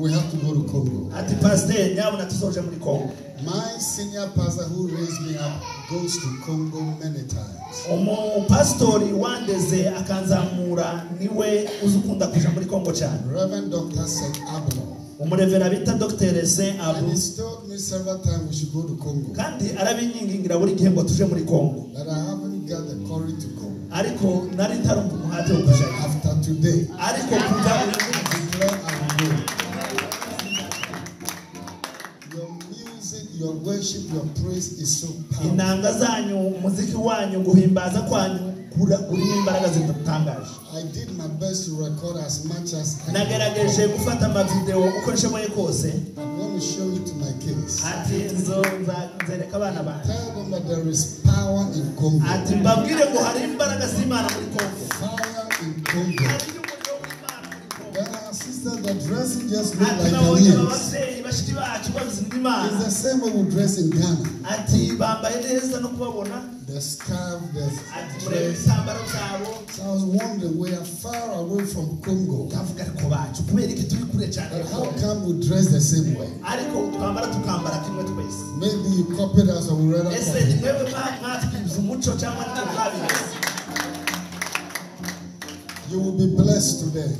we have to go to Congo. ati pasiteri nyabona tuzoje muri kongo My senior pastor who raised me up goes to Congo many times. umupasitori wandeze akanzamura niwe uzi ukunda kuja muri cyane Reverend Dr. Seth Abno. umurevera bita dr saint And he's told me several times we should go to Congo. kandi arabinyingingira buri gihe ngo tuje muri kongo But I haven't got the courage to go. ariko nari ntarumva umuhate wo kujayo After today, ariko kuva intanga zanyu umuziki wanyu guhimbaza kwanyu kuriho imbaraga zidatangaje nagaragaje gufata amavidewo uko nshoboye kose. Ati nzereka abana banjye ati mbabwire ngo hari imbaraga z'imana muri kongo Sister, the dressing just looked like a bashiki bacu babizi It's the same way we dress in Ghana. ati bambaye neza no kubabona The scarf, the ati dress. byabo So I was wondering, we are far away from Congo. ndavuga ariko bacu kubera iki turi kure cyane But how come we dress the same way? ariko twambara tukambara kimwe twese Maybe you copied us or we rather ese copied. ni mwebwe mwa- umuco cyangwa nitwe You will be blessed today.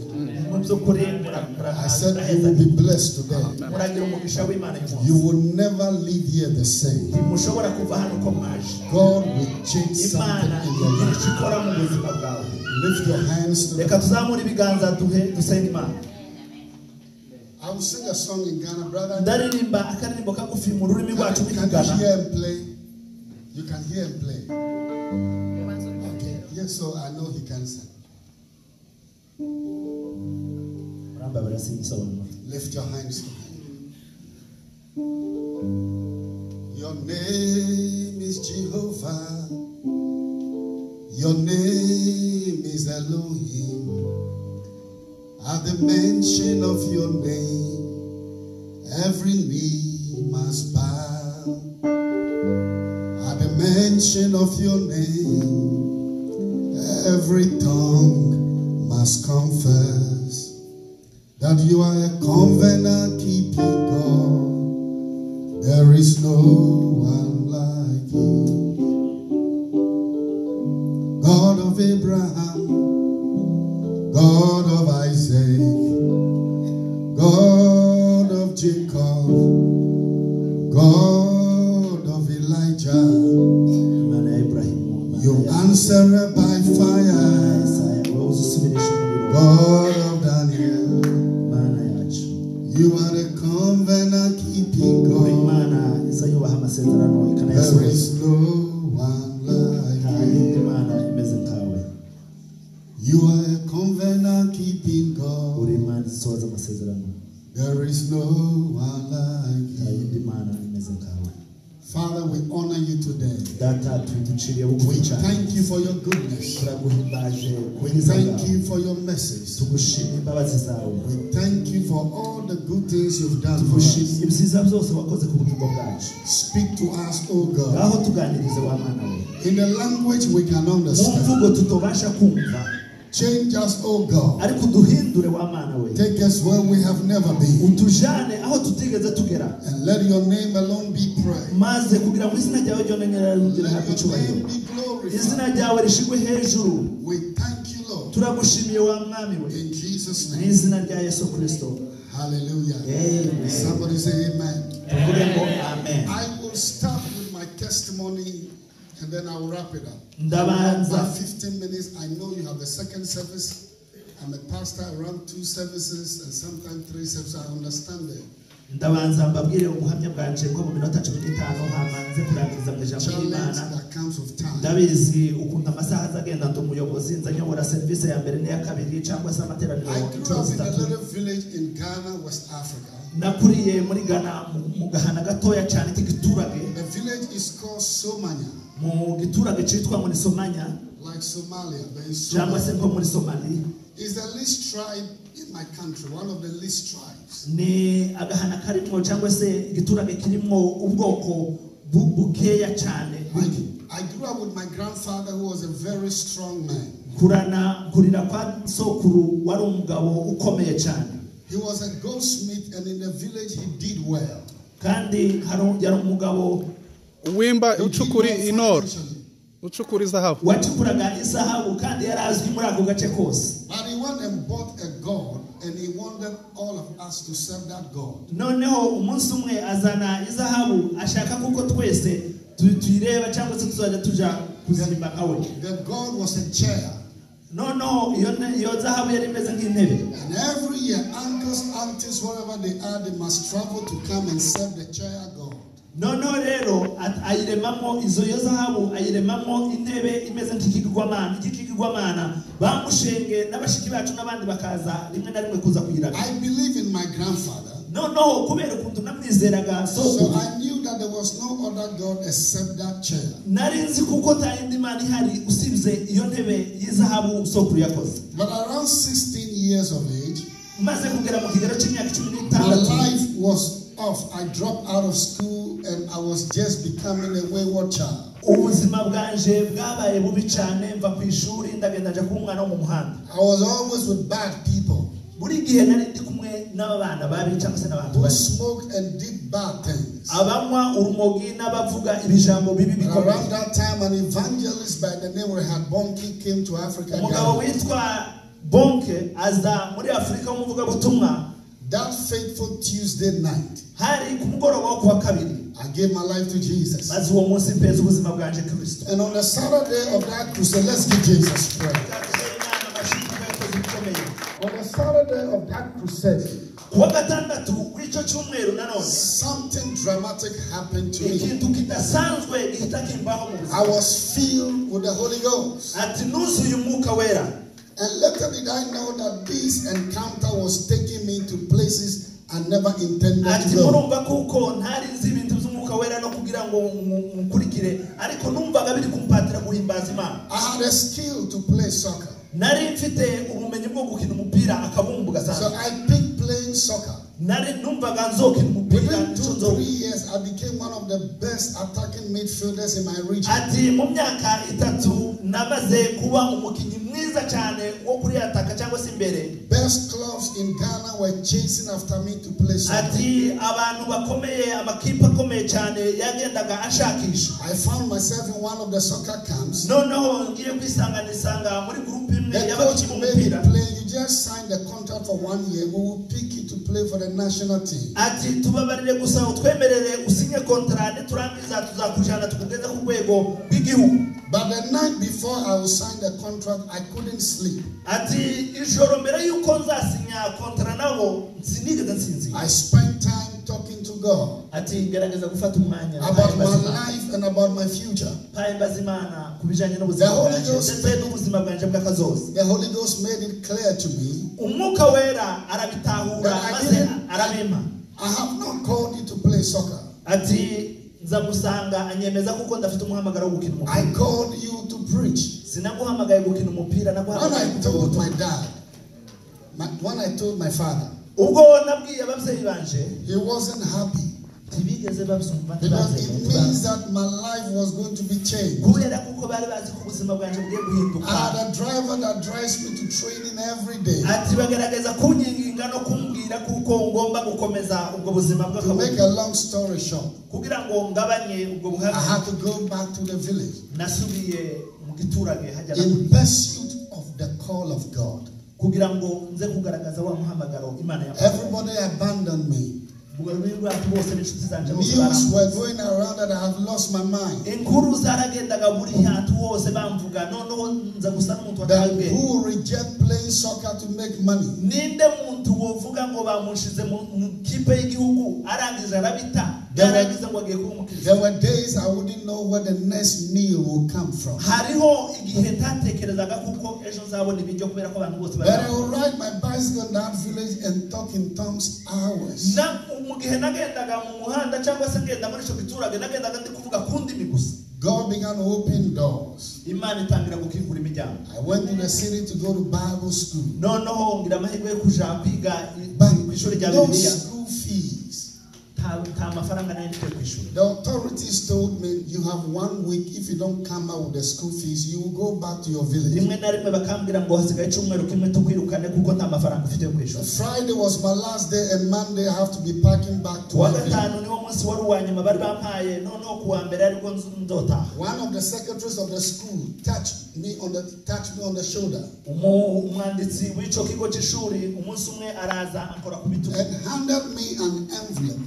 Mu by'ukuri mura- mura- I said you will be blessed today. muragira umugisha w'imana You will never leave here the same. ntimushobora kuva hano uko mwaje God will change something in your life. icyo ikora mu buzima bwawe Lift your hands to the tuzamure ibiganza duhe dusenge imana I will sing a song in Ghana, brother. ndaririmba akaririmbo kagufi mu rurimi rwacu Can, can rw'ikigana hear and play? You can hear and play. Okay. Yes, so I know he can sing. Singisobanura Lift your hands. Your name is Jehovah. Your name is Elohim. At the mention of your name, every knee must bow. At the mention of your name, every tongue must confess that you are a covenant keeping God. There is no ibyiza wakoze ku bugingo bwacu Speak to us, O God, ngaho tuganirize wa mwana we in the language we can mu understand. mvugo tutobasha kumva Change us, O God. ariko uduhindure wa mwana we Take us where we have never been. utujane aho tutigeze tugera And let your name alone be praised. maze kugira ngo izina ryawe ryonengera rugire hafi your icyubahiro name izina ryawe rishigwe hejuru We thank you, Lord. turagushimiye wa mwami we In Jesus' mu name. izina rya yesu kirisito Hallelujah. Amen. Somebody say amen. Tuvuge ngo amen I will start with my testimony and then I will wrap it up. ndabanza About 15 minutes. I know you have the second service. I'm a pastor. I run two services and sometimes three services. I understand that. Ndabanza mbabwire ubuhamya bwanje ko mu minota cumi n'itanu hamanze kurangiza mu ijambo ry'imana ndabizi ukuntu amasaha aza agenda ndi umuyobozi nza nyobora serivisi ya mbere n'iya kabiri cyangwa se amateraniro I grew inshuro up in a zitatu little village in Ghana, West Africa. nakuriye muri ghana mu- gahana gatoya cyane k'igiturage is mu giturage cyitwa muri somanya cyangwa se nko muri somali. It's the least tribe in my country, one of the least tribes. ni agahana karimo cyangwa se igiturage kirimo ubwoko bukeya cyane. Kurana kurira kwa sokuru wari umugabo ukomeye cyane. He was a goldsmith and in the village he did well. kandi yari umugabo wimba ucukuri inoro ucukura izahabu wacukuraga izahabu kandi yari azwi muri ako gace kose. Us to serve that god. noneho umunsi umwe azana izahabu ashaka kuko twese tu- tuyireba cyangwa se tuzajya tuja kuzirimba nkawe The god was a chair. noneho iyo zahabu yari imeze nk'intebe And every year, uncles, aunties, wherever they are, they must travel to come and serve the chair god. Noneho rero ayiremamo izo yo zahabu ayiremamo intebe imeze nk'ikigirwamana ikigirwamana bamushenge n'abashiki bacu n'abandi bakaza rimwe na rimwe kuza kuyiraba I believe in my grandfather. noneho kubera ukuntu namwizeraga So I knew that there was no other God except that chair. nari nzi kuko nta yindi mana ihari usibye iyo ntebe y'izahabu sokuru yakoze But around 16 years of age, maze kugera mu kigero cy'imyaka cumi n'itandatu life was off. I dropped out of school and I was just becoming a wayward child. ubuzima bwanje bwabaye bubi cyane mva ku ishuri ndagenda nja kuba wo mu muhanda I was always with bad people buri gihe nari ndi kumwe n'abana babi cyangwa se n'abantu who babi smoked and did bad things. abanywa urumogi n'abavuga ibijambo bibi And bikomeye around that time, an evangelist by the name of Reinhard Bonnke came to Africa. umugabo Ghana. witwa bonke aza muri afurika w'umuvugabutumwa That fateful Tuesday night, hari ku mugoroba wo kuwa kabiri I gave my life to Jesus. maze uwo munsi mpeza ubuzima bwanje kirisito And on the Saturday of that crusade, let's give Jesus praise. On the Saturday of that crusade, kuwa gatandatu w'icyo cyumweru nanone something dramatic happened to me. ikintu kidasanzwe gihita kimbaho mu I was filled with the Holy Ghost. ati nuzuye umwuka wera And little did I know that this encounter was taking me to places I never intended ati murumva kuko ntari nzi ibintu by'umwuka wera no kugira ngo mu- mukurikire ariko numvaga biri kumpatira guhimbaza imana I had a skill to play soccer. nari mfite ubumenyi bwo gukina umupira akabumbu So gasanzwe I picked playing soccer. nari numvaga nzokina umupira Within nico two, nzo three years, I became one of the best attacking midfielders in my region. ati mu myaka itatu namaze kuba umukinnyi mwiza cyane wo kuri ataka cyangwa se imbere Best clubs in Ghana were chasing after me to play soccer. ati abantu bakomeye amakipe akomeye cyane yagendaga ashakisha I found myself in one of the soccer camps. No, ngiye kwisanga nisanga muri gurupe imwe The coach y'abakinnyi made me b'umupira play. You just signed a contract for one year. We will pick you to play for the national team. ati tubabarire gusa utwemerere usinye kontara niturangiza tuzakujyana tukugeze ku rwego rw'igihugu But the night before I will sign the contract, I couldn't sleep. ati ijoro mbere y'uko nzasinya kontara nabo sinigeze nsinzira I spent time God ati gerageza gufata umwanya about my life and about my future. mpahimbaza imana ku bijyanye n'ubuzima bwanjye ndetse n'ubuzima bwanjye bw'akazoza The Holy Ghost made it clear to me umwuka wera arabitahura I maze didn't. arabimpa I have not called you to play soccer. ati nza gusanga anyemeza kuko ndafite umuhamagaro wo gukina I umupira called you to preach. sinaguhamagaye gukina umupira When naguhamagaye I kuvuga told my dad, my, when I told my father, ubwo nabwiye ababyeyi banje he wasn't happy. ntibigeze babyumva kubera kuko bari bazi ko ubuzima bwanjye bugiye guhinduka. Ati bagaragaza kunyiringa no kumbwira kuko ngomba gukomeza ubwo buzima kugira ngo ngabanye ubwo buhavi nasubiye mu giturage hajya in pursuit of the call of God. Kugira ngo nze kugaragaza wa muhamagaro imana ya Everybody abandoned me. News were going around that I have lost my mind. That who reject playing soccer to make money. ninde muntu wovuga ngo bamushize mu mu kipe y'igihugu arangije arabita There were days I wouldn't know where the next meal will come from. But I would ride my bicycle in that village and talk in tongues hours. God began to open doors. I went to the city to go to Bible school. No, no, but those The authorities told me you have one week. If you don't come out with the school fees, you will go back to your village. rimwe na rimwe bakambwira ngo hasigaye icyumweru kimwe tukwirukane kuko nta mafaranga ufite yo kwishyura Friday was my last day, and Monday I have to be packing back to my village. gatanu niwo munsi wari uwa nyuma bari bampaye noneho kuwa mbere aribwo nz- ndotaha One of the secretaries of the school touched me on the touched me on the shoulder Umu- umwanditsi w'icyo kigo cy'ishuri umunsi umwe araza ankora ku bitugu and handed me an envelope.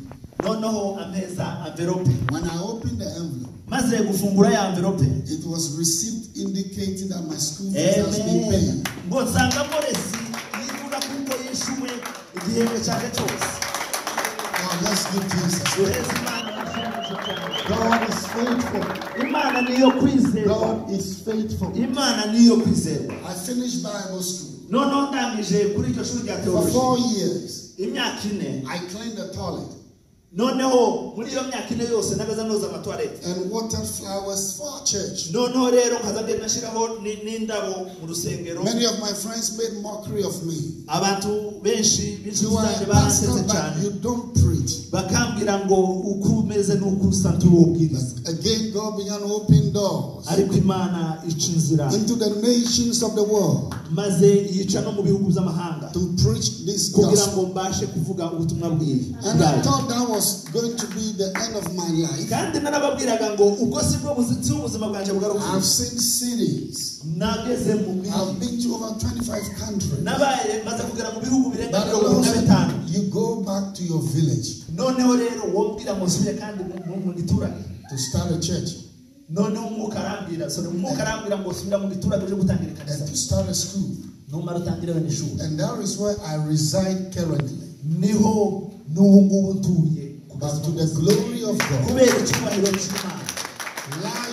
Noneho ameza amverope When I opened the envelope, maze gufungura ya amverope it was receipt indicating that my school fees has been paid. ngo nsangamo resi yivuga kuko yishyuwe igihembwe cyanjye cyose Now let's give Jesus. umushimishije God is faithful. imana niyo kwizerwa God is faithful. imana niyo kwizerwa I finished Bible school. noneho ndangije kuri iryo shuri rya For four years, imyaka ine I cleaned the toilet noneho muri iyo myaka ine yose nagaza noza amatwarete and watered flowers for our church. noneho rero nkaza ngenda nashyiraho ni- n'indabo mu rusengero Many of my friends made mockery of me. abantu benshi baransetse but cyane you don't preach. bakambwira ngo uko umeze n'uko Again, God began to open doors ariko imana ica inzira into the nations of the world maze yica no mu bihugu by'amahanga to preach this kugira gospel. ngo mbashe kuvuga ubutumwa bwiwe And I thought that was going to be the end of my life. kandi narababwiraga ngo ubwo si bwo buzi- si ubuzima bwanjye bugaruka I've seen cities. nageze mu I've bihugu been to over 25 countries. nabaye maze kugera mu bihugu birenga But mirongo ine na bitanu also, you go back to your village noneho rero wombwira ngo kandi mu- mu- mu giturage. to start a church noneho umwuka arambwira sorry umwuka arambwira ngo subira mu giturage uje gutangira ikanisa and to start a school. numara utangire wene ishuri And that is where I reside currently. niho n'ubu ngubu ntuye. But to the glory of God, kubera icyubahiro cy'imana. Lives has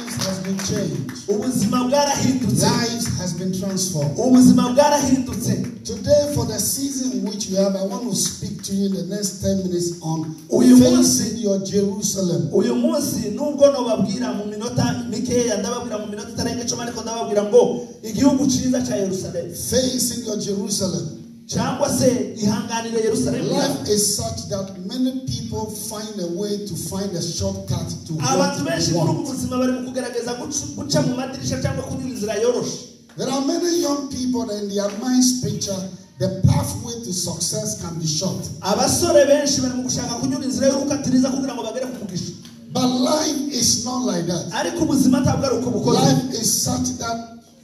been changed. ubuzima bwarahindutse Lives has been transformed. ubuzima bwarahindutse Today, for the season which we have, I want to speak to you in the next 10 minutes on facing your Jerusalem. uyu munsi nubwo nobabwira mu minota mikeya ndababwira mu minota itarenga icumi ariko ndababwira ngo igihugu cyiza cya yerusalemu Facing your Jerusalem. Cyangwa se ihanganire yerusalemu Life is such that many people find a way to find a shortcut to abantu what benshi they muri ubu want. buzima bari mu kugerageza guca- guca mu madirishya cyangwa kunyura inzira yoroshe There are many young people that in their minds picture the pathway to success can be short. abasore benshi bari mu gushaka kunyura inzira y'urukatiriza kugira ngo bagere ku mugisha But life is not like that. ariko ubuzima ntabwo ari uko bukoze Life is such that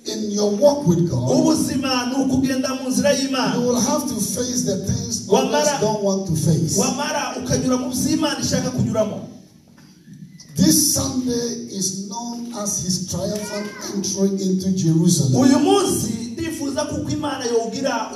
in your walk with God, ubuzima ni ukugenda mu nzira y'imana you will have to face the things others don't want to face. wamara ukanyura mu by'imana ishaka kunyuramo This Sunday is known as his triumphant entry into Jerusalem. Ndifuza kuko imana yogira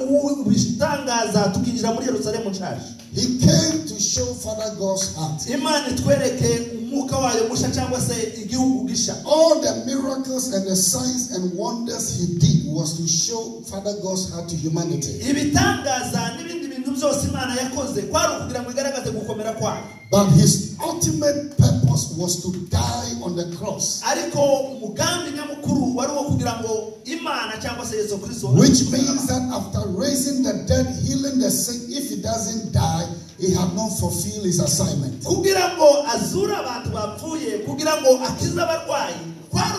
ubitangaza tukinjira muri yerusalemu nshaje He came to show Father God's heart. imana itwereke umwuka wayo musha cyangwa se igihugu gisha All the miracles and the signs and wonders he did was to show Father God's heart to humanity. ibitangaza n'ibindi bintu byose imana yakoze kwari ukugira ngo igaragaze gukomera kwayo But his ultimate purpose was to die on the cross, ariko umugambi nyamukuru wari uwo kugira ngo imana cyangwa se yesu kirisito which means that after raising the dead, healing the sick, if he doesn't die, he had not fulfilled his assignment. kugira ngo azure abantu bapfuye kugira ngo akize abarwayi kwari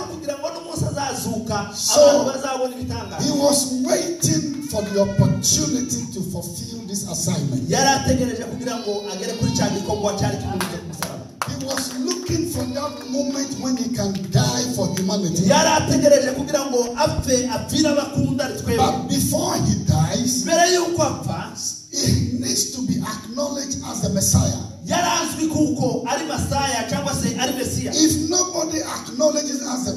ukugira ngo n'umunsi azazuka So- abantu bazabona ibitangaza He was waiting for the opportunity to fulfill this assignment. yari ategereje kugira ngo agere kuri cya gikorwa cyari kimunyuze ku musaraba He was looking for that moment when he can die for humanity. yari ategereje kugira ngo apfe apfire abakunda twebwe But before he dies, mbere y'uko apfa he needs to be acknowledged as the Messiah. yari azwi kuko ari masaya cyangwa se ari mesiya If nobody acknowledges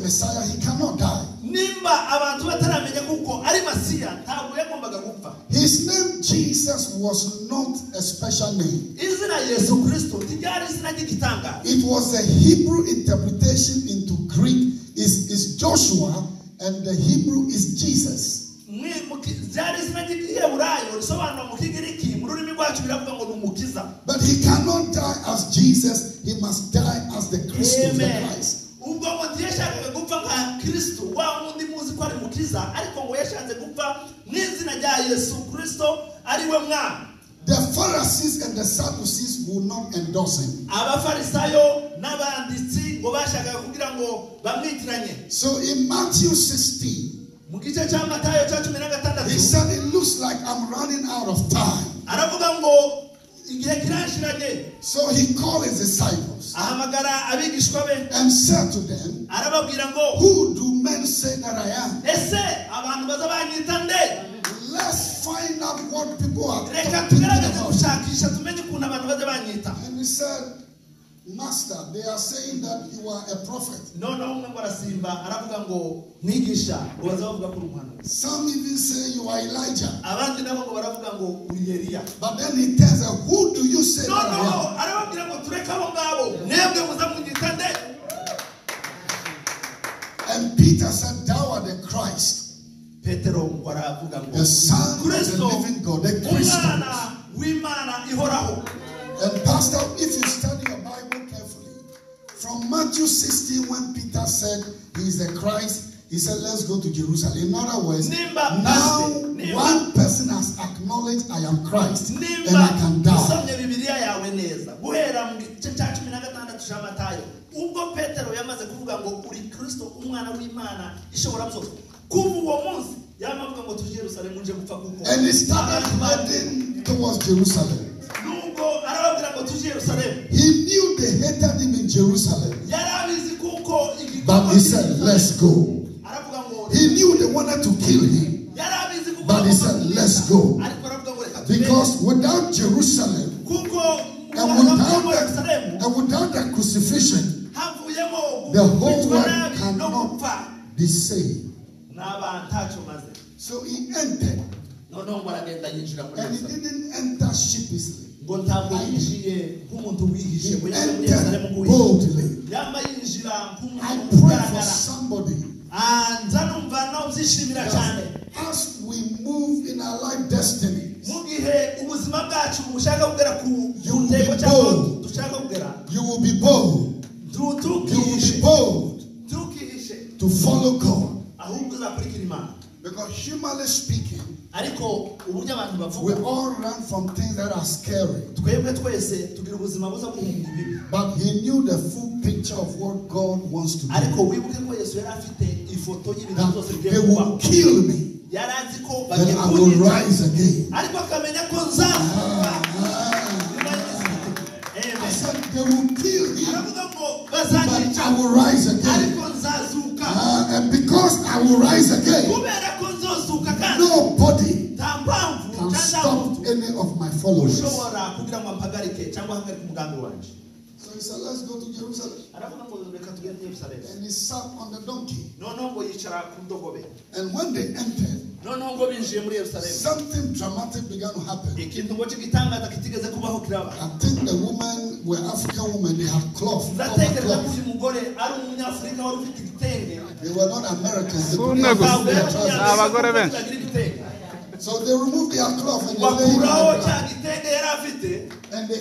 Messiah, he cannot die. nimba abantu bataramenya kuko ari masiya ntabwo yagombaga gupfa His name Jesus was not a special name. izina yesu kirisito ntiryari izina ry'igitangaza It was a Hebrew interpretation into Greek is, is Joshua and the Hebrew is Jesus. Mwi- mu ki- ryari izina ry'igiheburayo risobanura mu kigiriki mu rurimi rwacu biravuga ngo ni umukiza But he cannot die as Jesus, he must die as the Christ, of the Christ. Ubwo ngo ntiyashakaga gupfa nka kirisito wa wundi muzi ko ari mukiza ariko ngo yashatse gupfa mu izina rya yesu kirisito ari we mwana The Pharisees and the Sadducees will not endorse him. So in Matthew 16, mu gice cya matayo cya cumi na gatandatu he said, It looks like I'm running out of time. So he called his disciples be and said to them, Who do men say that I am? ese abantu baza banyita nde Let's find out what people are reka talking tugerageze about. gushakisha tumenye ukuntu abantu baza banyita And he said, Master, they are saying that you are a prophet. noneho umwe ngo arasimba aravuga ngo mwigisha ngo baza bavuga ko umuhanuzi Some even say you are Elijah. abandi nabo ngo baravuga ngo uri eliya But then he tells them, Who do you say that I noneho am? arababwira ngo tureke abo ngabo mwebwe muza munyita nde And Peter said, Thou art the Christ, petero ngo aravuga ngo the Son of the living God, the Christ. umwana w'imana ihoraho And Pastor, if you study your Bible carefully, from Matthew 16, when Peter said he is the Christ, he said, Let's go to Jerusalem. In other words, Nimba now Nimba. one person has acknowledged I am Christ and I can die. usomye bibiliya yawe neza guhera mu gice cya cumi na gatandatu cya matayo ubwo petero yamaze kuvuga ngo uri kristo umwana w'imana ishobora byose kuva uwo munsi yamavuga ngo tuje yerusalemu nje gupfa kuko And he started heading towards Jerusalem. He knew they hated him in Jerusalem, yari abizi kuko but he said, Let's go. He knew they wanted to kill him yari abizi kuko But he said, "Let's go." ariko aravuga ngo reka tugende. because without Jerusalem and without the, and without the crucifixion, The whole world cannot be saved. So he entered, noneho ngo aragenda yinjira muri and he didn't enter sheepishly. Ngo ntabwo yinjiye nk'umuntu wihishe He ngo yinjire muri yerusalemu entered boldly. I pray for somebody Ah, nza numva nawubyishimira cyane that as we move in our life destiny, mu gihe ubuzima bwacu bushaka kugera ku You will be bold. you will be bold. You will be bold to follow God. ahubwo uzakurikira imana Because humanly speaking, ariko uburyo abantu we all run from things that are scary. twebwe twese tugira ubuzima buza ibibi. But he knew the full picture of what God wants to do. ariko wibuke ko yesu yari afite ifoto y'ibintu byose bigiye they will kill me, yari azi ko bagiye I will kunyica rise again. ariko akamenya ko I said they will kill him, but I will rise again. Ah, and because I will rise again, wanjye So he said, Let's go to Jerusalem. aravuga ngo reka tugende i yerusalemu And he sat on the donkey. noneho ngo yicara ku ndogobe And when they entered, noneho ngo binjiye muri yerusalemu something dramatic began to happen. ikintu ngo cy'igitangaza kitigeze kubaho kiraba I think the women were African women, they had cloth. cover ndatekereza ko cloth. uyu mugore ari umunyafurika wari ufite igitenge They were not Americans. They So they removed their cloth and they laid it bakuraho on the cya ground. gitenge yari afite And they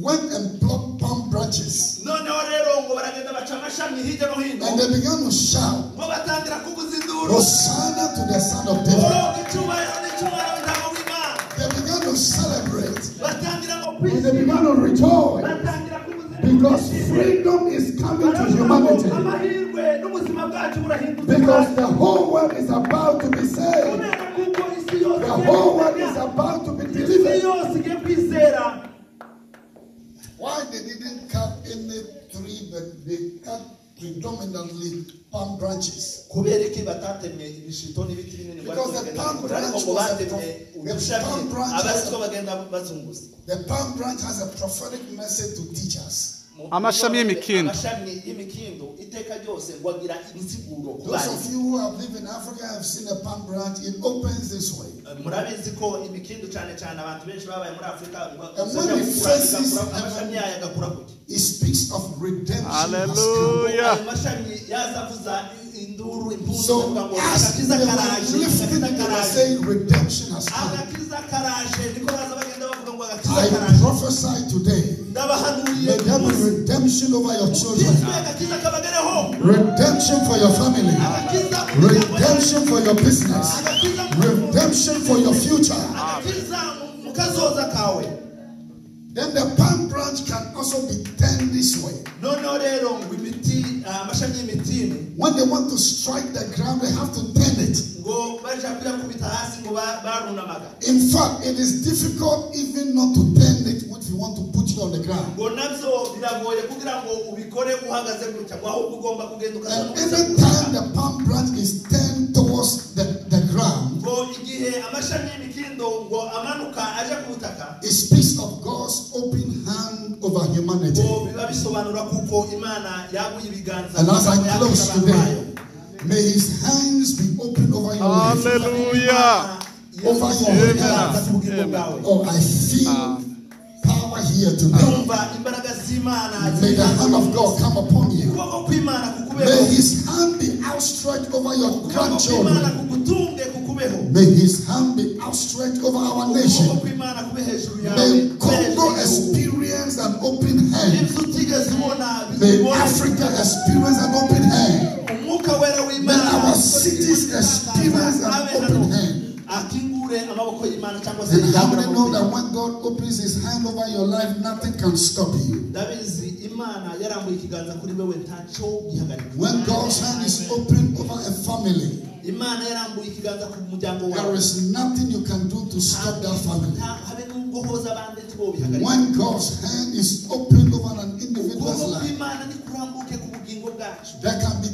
went and plucked palm branches. noneho rero ngo baragenda baca amashami hirya no hino And they began to shout, ngo batangira kuvuza induru Hosanna to the Son of David. Oh, icyubahiro n'icyubahiro ntabwo w'imana They began to celebrate. And they began to rejoice. Because freedom is coming to humanity. Because the whole world is about to be saved. The whole world is about to be delivered. Why they didn't cut any tree, but they cut predominantly palm branches. kubera iki batatemye ibishito n'ibiti binini Because ariko the palm branch was a batemye the udushami palm branch has a- bagenda bazunguza The palm branch has a prophetic message to teach us. Mu- Amashami y'imikindo. iteka ryose ngo agira insiguro Those of you who have lived in Africa have seen a palm branch. It opens this way. murabizi ko imikindo cyane cyane abantu benshi babaye muri afurika And when it faces igakura- amashami yayo agakura gutya It speaks of redemption. Hallelujah. yazavuza So zivuga ngo as agakiza they were karaje lifting, agakiza they were saying redemption has come. agakiza karaje niko baza bagenda bavuga ngo agakiza I karaje prophesy today. May there be redemption over your children. ukizwe agakiza kabagereho Redemption for your family. agakiza mu miryango yawe. Redemption for your business. Redemption for your future. agakiza mu kazo gusoza kawe Then the palm branch can also be turned this way. noneho rero ngo imiti amashami uh, y'imitini When they want to strike the ground, they have to turn it. ngo baja kuyakubita hasi ngo ba- barunamaga In fact, it is difficult even not to turn it if you want to put it on the ground. ngo nabyo biragoye kugira ngo ubikore uhagaze gutya ngo ahubwo ugomba kugenda And every time the palm branch is turned towards the, the ground, ngo igihe amashami y'imikindo ngo amanuka aje ku butaka it speaks of God's open hand over humanity. ngo biba bisobanura kuko imana yaguye ibiganza And as I close yaguze abantu bayo. today, may his hands be open over your life. Hallelujah. Over your Amen. Ibiganza ku bugingo Amen. Oh, I feel power here today. Ah. Z'imana May the hand of God come upon you. May his hand be outstretched over your grandchildren. May his hand be outstretched over our nation. kw'imana kube hejuru yawe May Congo experience an open hand. May. Africa experience an open hand. May our cities experience an open hand. Akingure amaboko y'imana cyangwa And how many know that when God opens his hand over your life, nothing can stop you? ndabizi imana yarambuye ikiganza kuri wewe ntacyo gihagarika When God's hand is open over a family, imana yarambuye ikiganza ku muryango there is nothing you can do to stop that family. Nta- habe n'ubwo hoza abandi ntibo bihagarika When God's hand is open over an individual's life, kw'imana nikurambuke ku bugingo bwacu there can be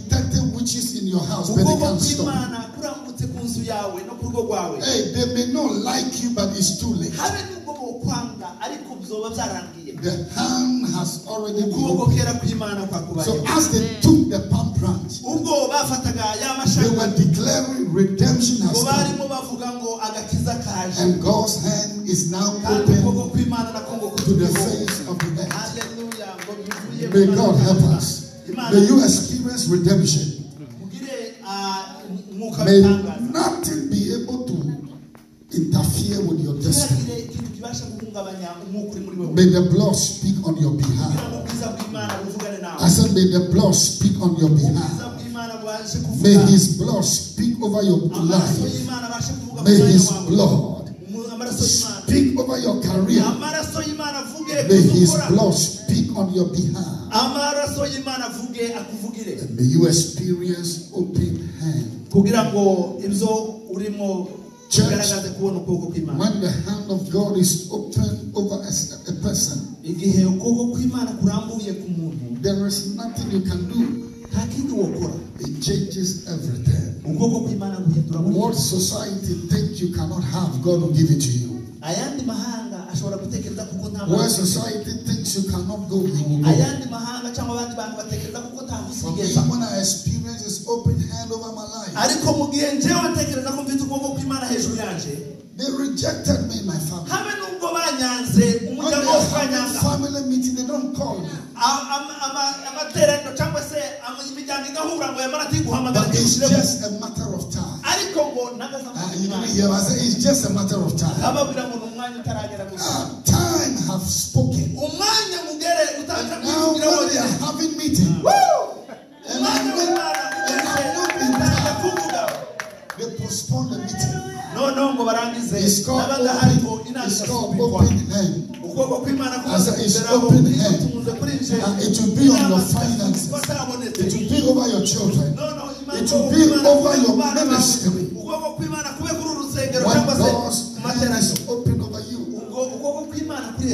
30 in your house, but they ukuboko can't stop. kw'imana kurambutse ku nzu yawe no ku rugo rwawe Hey, they may not like you, but it's too late. habe n'ubwo bokwanga ariko byoba byarangiye The hand has already been ukuboko opened. kera kw'imana kwakubaye So as they took the palm branch, ubwo bafataga ya they were declaring redemption has come. barimo bavuga ngo agakiza kaje And God's hand is now open kw'imana nako ngo to the face of the earth. haleluya ngo bivuye May God help us. May you experience redemption. May nothing be able to interfere with your destiny. ntihagire ikintu kibasha guhungabanya umwuka uri muri wowe May the blood speak on your behalf. ngo ubwiza bw'imana buvugane nawe I said, may the blood speak on your behalf. May his blood speak over your life. y'imana abashe kuvuga May his blood Mu- amaraso y'imana speak over your career. amaraso y'imana avuge May his blood speak on your behalf. amaraso y'imana avuge akuvugire And may you experience open hand. Kugira ngo ibyo urimo bigaragaze kubona ukuboko kw'imana When the hand of God is open over a, a person, igihe ukuboko kw'imana kurambuye ku muntu there is nothing you can do. nta kindi wokora It changes everything. ukuboko kw'imana guhindura What society thinks you cannot have, God will give it to you. ayandi mahanga ashobora gutekereza kuko nta ayandi mahanga cyangwa abandi bantu batekereza kuko nta kusigeza ariko mu gihe njyewe ntekereza ko mfite ukuboko kw'imana hejuru yanjye They rejected me, my family. When they have a family meeting, they don't call me. But it's just a matter of time. Ariko ngo nagaza Uh, you didn't hear what It's just a matter of time. ababwira ngo ni umwanya utaragera gusa. Ah, time have spoken. utangira Now when they are having meeting, and I umwanya know, and I know ugeze in time, they postpone the meeting. noneho ngo barangize It's called n'abandi open, inama it's called open hand. ukuboko kw'imana As a- it's open hand. tumunze kuri nje it will be on your finances. It will be over your children. noneho imana It will ukuboko be kw'Imana over kube your ku bana bawe. ministry. ukuboko kuri uru rusengero cyangwa se God's ku materaniro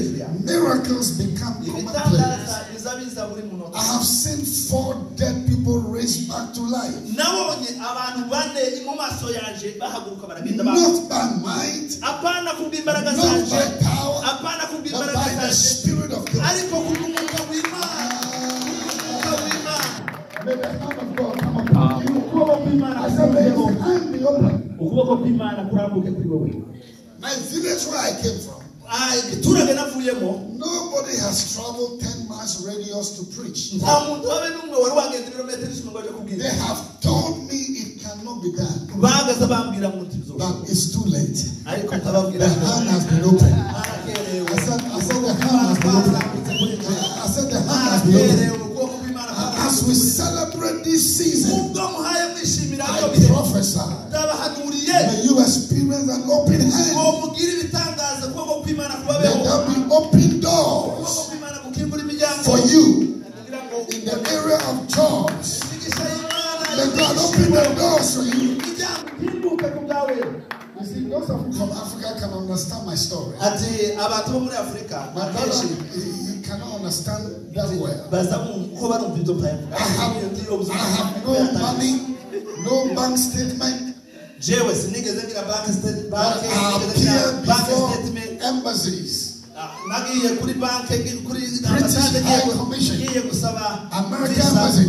miracles become commonplace. ibitangaza biza biza buri munota I have seen four dead people raised back to life. nabonye abantu bane mu maso yanje bahaguruka baragenda bavuga Not by might, not by power, but by the Spirit of God. ariko kubw'umwuka w'imana umwuka w'imana May the hand of God come upon you. I said, may kukubeho hand be open. ukuboko kw'imana kurambuke kuri wowe My village where I came from, nta muntu habe n'umwe wari wagenda ibirometero icumi ngo aje They kubwira I have, I have no money, no bank statement. jewe sinigeze ngira banki state- But banki I appear before statement embassies. Ah, nagiye kuri banki ngi- kuri British ambasade ngiye High Commission. gusaba American embassy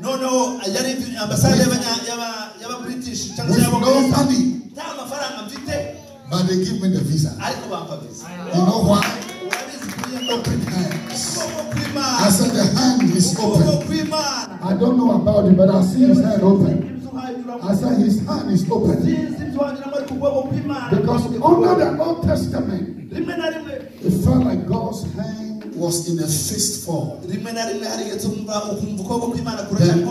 noneho yari ambasade y'abanya- y'aba- y'abritish cyangwa se with no money, nta mafaranga mfite but they give me the visa. ariko bampa visa You know why? urabizi kuriya Open hands. ukuboko I don't know about it, but I see his hand open. I said his hand is open. Because under the Old Testament, it felt like God's hand was in a fist form. Then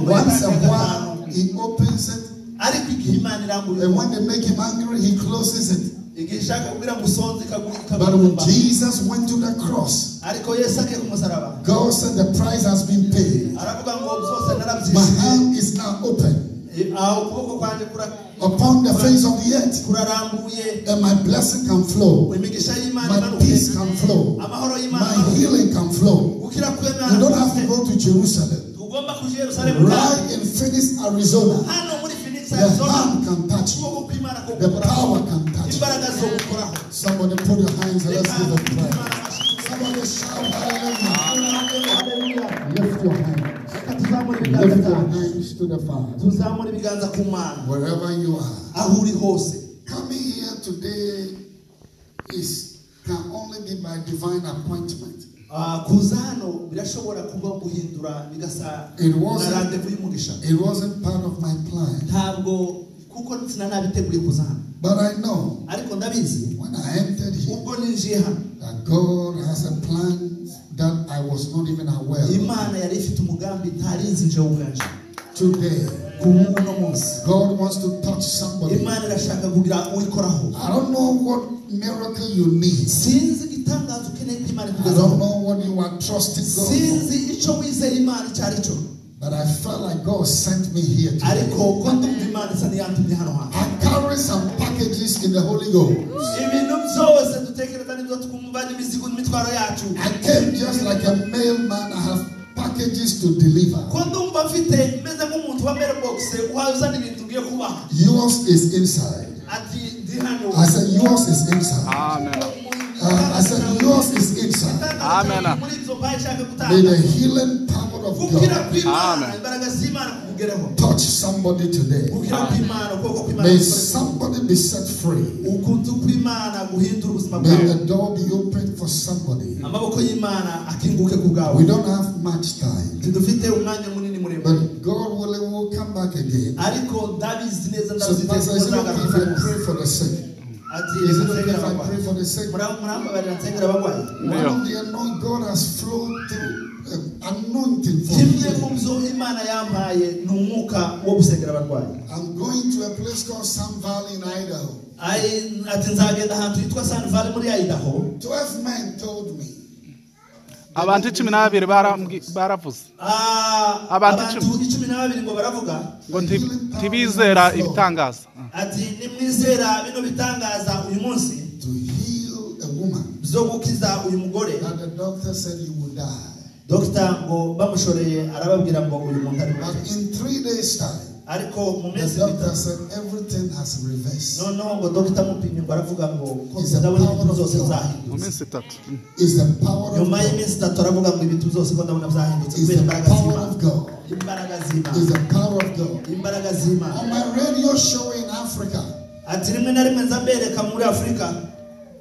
once a while, he opens it. And when they make him angry, he closes it. But when Jesus went to the cross, ariko yesu agiye ku musaraba God said the price has been paid. aravuga ngo byose My hand is now open Eh, aho ukuboko kwanjye kura- upon the face of the earth, and my blessing can flow. My peace can flow. My healing can flow. You don't have to go to Jerusalem. ugomba kuja i yerusalemu Right in Phoenix, Arizona, hano muri phoenix the hand can touch you. ukuboko kw'imana ko The power can touch you. imbaraga zo gukoraho Somebody put your hands and let's give a prayer. Lift hands to the Father. tuzamure ibiganza ku mana Wherever you are. aho uri hose Coming here today is can only be by divine appointment. Ah, kuza hano birashobora kuba guhindura bigasa It na wasn't randevu y'umugisha it wasn't part of my plan. ntabwo kuko sinanabiteguye kuza hano But I know when I entered here ubwo ninjiye hano that God has a plan that I was not even aware imana yari ifite umugambi ntarizi nje ubwanje Today, munsi God wants to touch somebody. imana irashaka kugira uwikoraho I don't know what miracle you need. sinzi igitangazo ukeneye ko imana I don't know what you are trusting God for. sinzi icyo wizeye imana icyo ari cyo But I felt like God sent me here today. ariko ko ndumva imana isa n'iyantumye hano hantu I carry some packages in the Holy Ghost. ibintu byose dutekereza n'ibyo twumva n'imizigo n'imitwaro yacu I just like a mailman. I have packages to deliver. ko ndumva mfite meze nk'umuntu wa mailbox uhaye uzana ibintu ngiye Yours is inside. ati ndi hano I said, yours is inside. Amen. Uh, I said, yours is inside. Amen. muri izo mpaye nshaka May the gutanga healing power of gukira God kw'imana Amen. imbaraga z'imana kukugereho touch somebody today. gukira kw'imana ukuboko kw'imana May somebody be set free. ukuntu kw'imana guhindura ubuzima May the door be opened for somebody. amaboko y'imana akinguke ku bwawe We don't have much time. ntidufite umwanya munini muremure But God willing, we'll come back again. So, Pastor, is it okay if I pray for the sick? Is it okay if I pray for the sick? Mura- murambabarira nsengera abagwayi One of the anointing God has flowed through uh, anointing for kimwe mu healing. byo imana yampaye ni umwuka wo gusengera abarwayi I'm going to a place called Sun Valley in Idaho. ati nzagenda ahantu hitwa sanivare muri ayidaho abantu icumi n'ababiri baravuze. Ah, abantu icumi n'ababiri ngo baravuga. ngo ntibizera ibitangaza. Ah. Ati nimwizera bino bitangaza uyu munsi. Zo gukiza uyu mugore. Dogita ngo bamushoreye arababwira ngo uyu muntu ari mubi in three days' time, ariko mu the minsi doctor itatu said everything has reversed. noneho ngo dogita amupimye ngo aravuga ngo ko Is the ndabona power ibintu of byose God. mu byahindutse minsi itatu. Is the power of nyuma God. y'iminsi itatu aravuga ngo ibintu byose ko ndabona byahindutse kubera the imbaraga power z'imana of God. imbaraga Is z'imana the power of God. imbaraga z'imana On my radio show in Africa, ati rimwe na rimwe nza mbereka muri afurika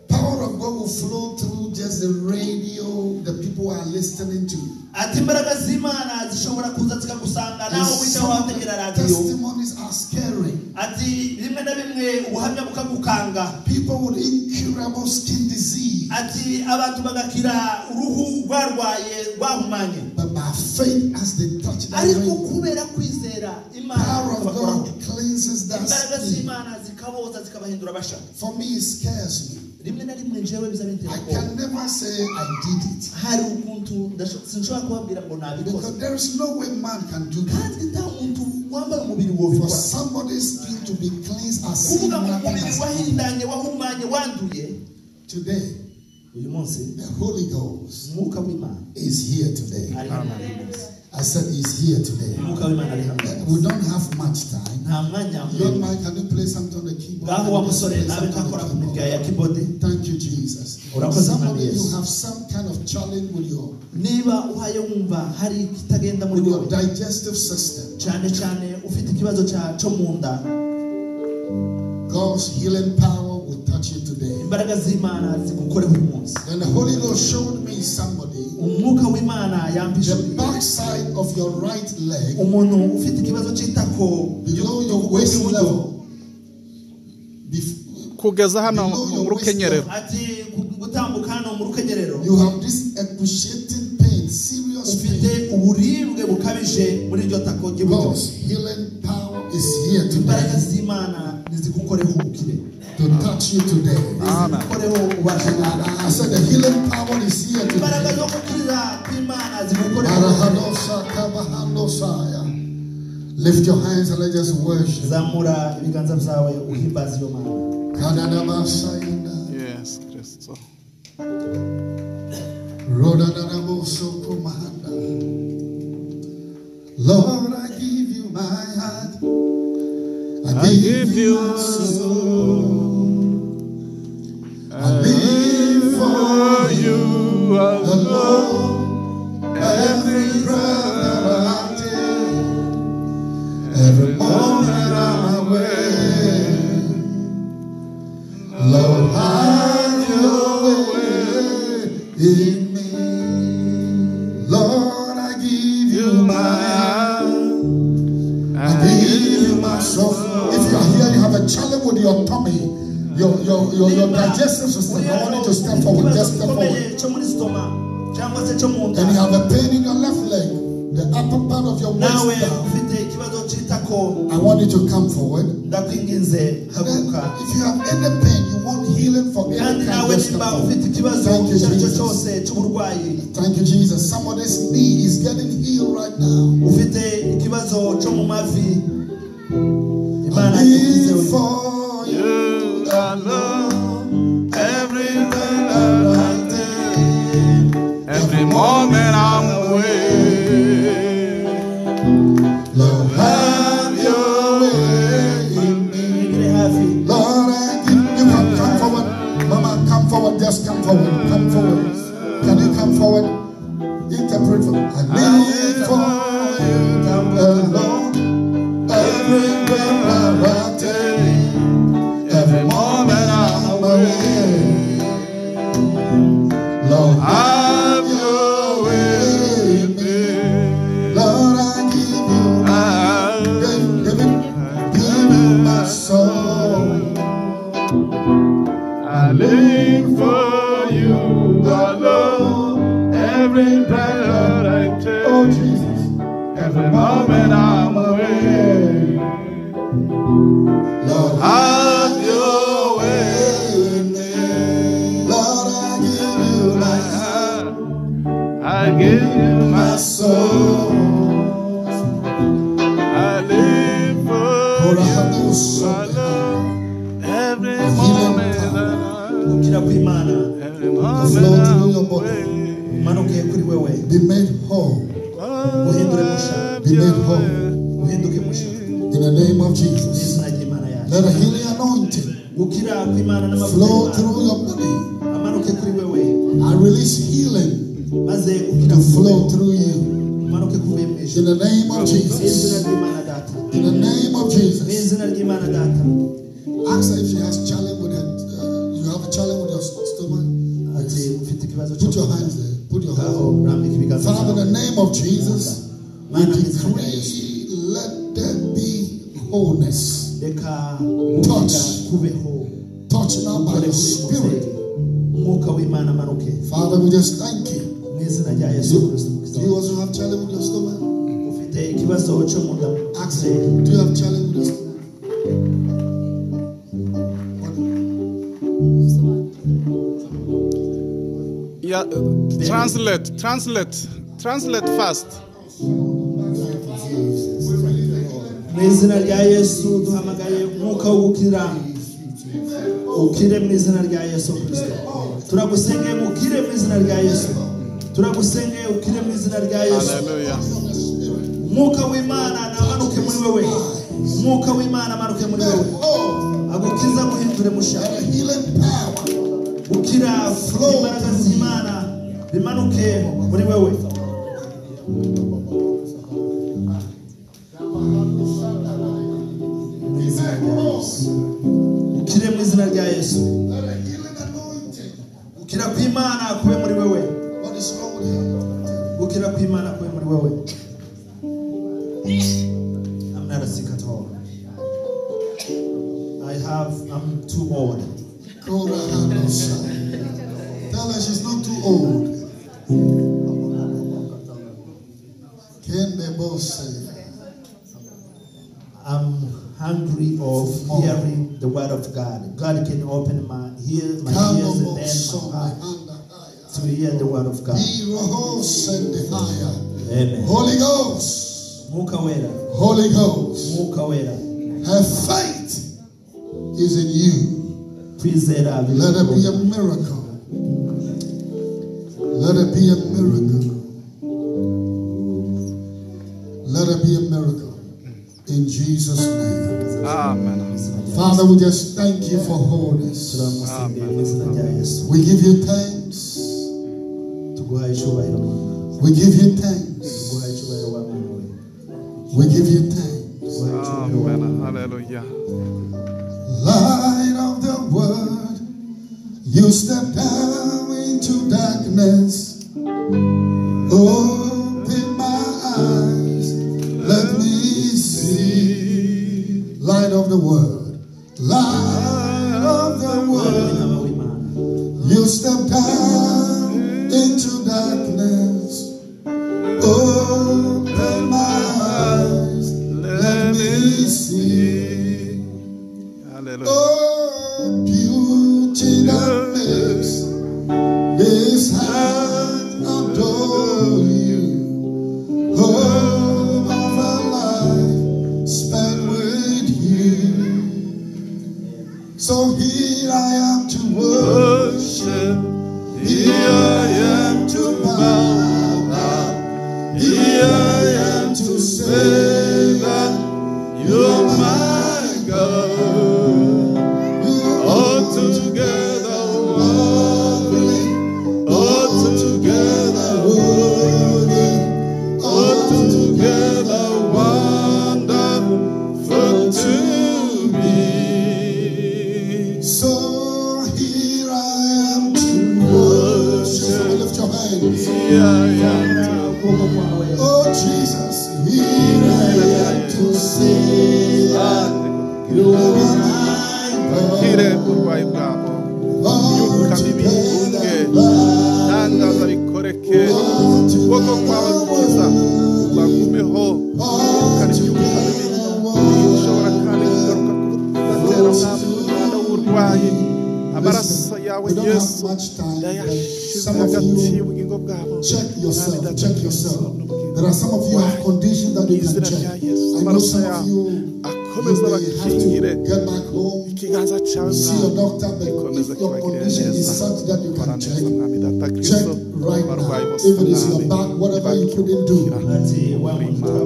power of God will flow through just the radio the people are listening to. ati imbaraga z'imana zishobora kuza zikagusanga naho wicaye wategera radiyo testimonies are scary. ati rimwe na bimwe ubuhamya bukagukanga People with incurable skin disease. ati abantu bagakira uruhu rwarwaye rwahumanye But by faith, as they touch that ariko kubera kwizera imana power of God cleanses that imbaraga z'imana zikaboza zikabahindura basha For me, it scares me. Rimwe na rimwe jewe biza bintera I can never say I did it. hari ukuntu ndasho- sinshobora kubabwira ngo nabikoze. Because there is no way man can do that. kandi nta muntu wambaye umubiri For somebody's skin to be cleansed as if kuvuga ngo nothing umubiri has wahindanye wahumanye wanduye. Today, the Holy Ghost umwuka is here today. ari hano uyu munsi I said he's here today. umwuka w'imana ari hano We don't have much time. Young man, can you play something on the keyboard? ngaho wa musore Play nawe something on the ntakora ku keyboard. mirya ya kibodi Thank you, Jesus. Somebody, Mwami you have some kind of challenge with your niba uhaye wumva hari ikitagenda muri with your digestive system. cyane cyane ufite ikibazo cya- cyo mu nda God's healing power will touch you today. imbaraga z'imana zigukoreho uyu munsi. Then the Holy Ghost showed me somebody, umwuka w'imana yambije the backside of your right leg, umuntu ufite ikibazo cy'itako below your waist level. Kugeza hano mu rukenyerero ati gutambuka hano mu rukenyerero You have this excruciating pain, serious ufite uburibwe bukabije muri iryo tako ry'iburyo. Healing power is here imbaraga z'imana nizigukoreho ubukire to touch you today. Amen. zigukoreho ubasha And I I said the healing power is here imbaraga today. zo gukira kw'imana zigukoreho Arahadosa kabahandosaya. Lift your hands and let's just worship. zamura ibiganza byawe uhimbaza iyo yes kristo Rodadadabosokomahanda. Lord, I give you my heart. I give you my soul. I live for you haguruka if you have any pain, you want healing for any kind, nawe just come niba forward. ufite ikibazo Thank you, icyo ari cyo Jesus. Interpret for I live for to flow through you umanuke kuvuye mu in the name of Jesus. In the name of Jesus. izina ry'imana data Ask her if she has challenge with her. Uh, you have a challenge with your stomach. ati ufite ikibazo cyo Put your hands there. Put your hands. ibiganza Father, in the name of Jesus, we Mana, mu izina rya Yesu. decree, let there be wholeness. Touch. Touch now by ukore your kuri uyu mubyeyi spirit. umwuka w'imana amanuke Father, we just thank you. İzina rya yesu You, kirisito do you also have challenge with your stomach? ufite ikibazo cyo mu nda Ask her. Do you have challenge with your stomach? Yeah, uh, translate, translate, translate fast. mu izina rya yesu duhamagaye umwuka wo gukira ukire mu izina rya yesu kirisito turagusengeye ngo ukire mu izina rya yesu turagusengeye ukire mu izina rya yesu. Umwuka w'imana namanuke muri wewe. Umwuka w'imana amanuke muri wewe. Agukiza guhindure musha And a healing power. Gukira imbaraga z'imana bimanuke muri wewe of God. God can open my ear, my ears and then my heart to hear the word of God. Be roho send the higher. Amen. Holy Ghost, Holy Ghost, her faith is in you. Let it be a miracle. Let it be a miracle. Let it be a miracle. In Jesus' name. Amen. Father, we just thank you for wholeness. turamusengeye mu izina rya We give you thanks. Tuguhaye icyubahiro Mana. We give you thanks. Tuguhaye icyubahiro wa Mana we. Give you thanks. Amen. Hallelujah. Light of the world, you step down into darkness. Open Light of the world, light of the world, you step down into darkness. Open my eyes, let me see. Abarwayi now. If it is your back, whatever you couldn't do.